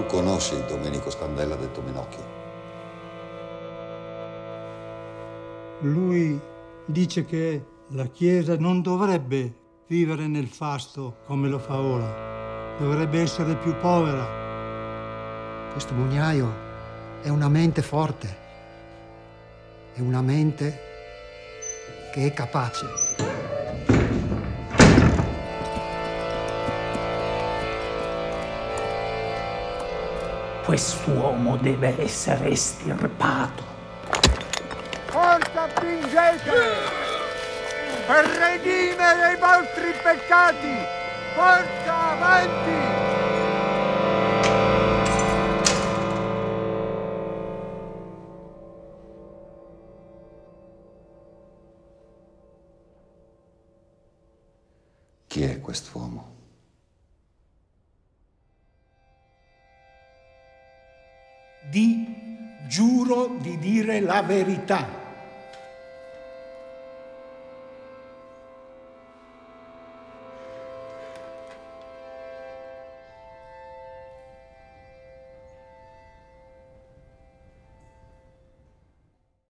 Tu conosci Domenico Scandella detto Minocchio? Lui dice che la Chiesa non dovrebbe vivere nel fasto come lo fa ora, dovrebbe essere più povera. Questo mugnaio è una mente forte, è una mente che è capace. Quest'uomo deve essere estirpato. Forza spingete! Per redimere i vostri peccati! Forza avanti! Chi è quest'uomo? Di giuro di dire la verità.